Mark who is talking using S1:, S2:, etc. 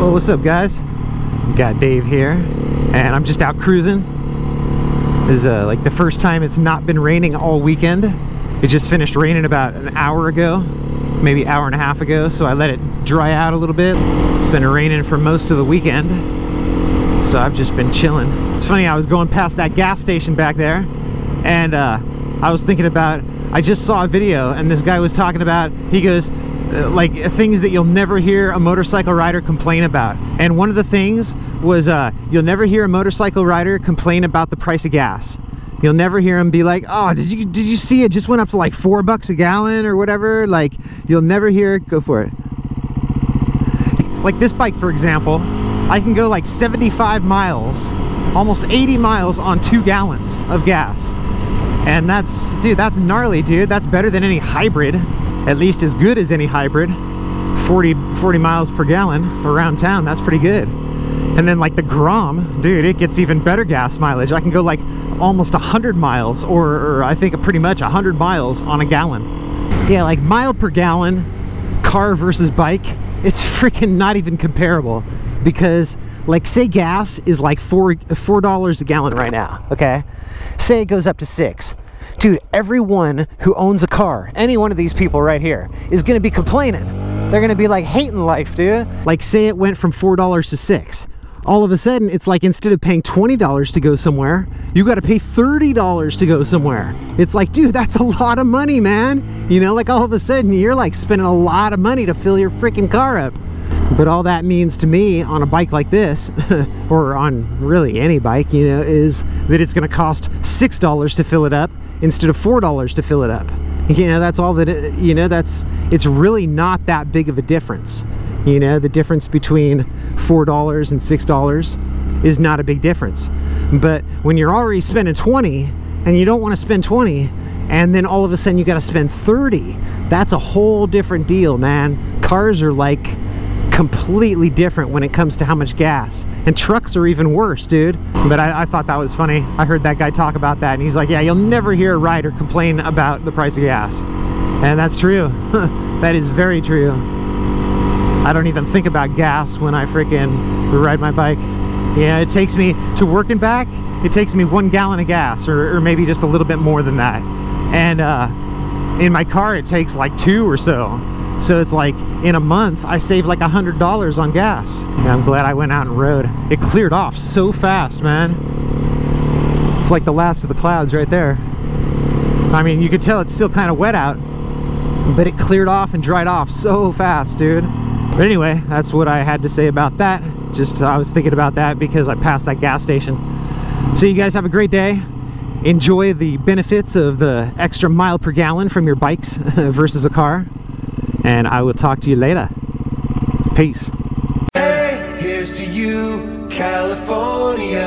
S1: Well, what's up, guys? Got Dave here, and I'm just out cruising. This is uh, like the first time it's not been raining all weekend. It just finished raining about an hour ago, maybe hour and a half ago, so I let it dry out a little bit. It's been raining for most of the weekend, so I've just been chilling. It's funny, I was going past that gas station back there, and uh, I was thinking about, I just saw a video, and this guy was talking about, he goes, like things that you'll never hear a motorcycle rider complain about. And one of the things was uh, you'll never hear a motorcycle rider complain about the price of gas. You'll never hear him be like, "Oh, did you did you see it just went up to like four bucks a gallon or whatever?" Like you'll never hear. Go for it. Like this bike, for example, I can go like 75 miles, almost 80 miles on two gallons of gas. And that's, dude, that's gnarly, dude. That's better than any hybrid at least as good as any hybrid. 40 40 miles per gallon around town that's pretty good. And then like the Grom dude it gets even better gas mileage. I can go like almost 100 miles or, or I think pretty much 100 miles on a gallon. Yeah like mile per gallon car versus bike it's freaking not even comparable. Because like say gas is like four four dollars a gallon right now okay? Say it goes up to six dude, everyone who owns a car, any one of these people right here, is gonna be complaining. They're gonna be like hating life, dude. Like say it went from $4 to six. All of a sudden, it's like instead of paying $20 to go somewhere, you gotta pay $30 to go somewhere. It's like, dude, that's a lot of money, man. You know, like all of a sudden, you're like spending a lot of money to fill your freaking car up. But all that means to me on a bike like this, or on really any bike, you know, is that it's gonna cost $6 to fill it up instead of four dollars to fill it up. You know that's all that it, you know that's it's really not that big of a difference. You know the difference between four dollars and six dollars is not a big difference. But when you're already spending 20 and you don't want to spend 20 and then all of a sudden you got to spend 30 that's a whole different deal man. Cars are like completely different when it comes to how much gas. And trucks are even worse, dude. But I, I, thought that was funny. I heard that guy talk about that and he's like, yeah, you'll never hear a rider complain about the price of gas. And that's true. that is very true. I don't even think about gas when I freaking ride my bike. Yeah, it takes me to work and back, it takes me one gallon of gas or, or maybe just a little bit more than that. And uh, in my car, it takes like two or so. So it's like in a month, I saved like a hundred dollars on gas. And I'm glad I went out and rode. It cleared off so fast, man. It's like the last of the clouds right there. I mean, you could tell it's still kind of wet out, but it cleared off and dried off so fast, dude. But anyway, that's what I had to say about that. Just I was thinking about that because I passed that gas station. So you guys have a great day. Enjoy the benefits of the extra mile per gallon from your bikes versus a car and I will talk to you later. Peace. Hey, here's to you, California.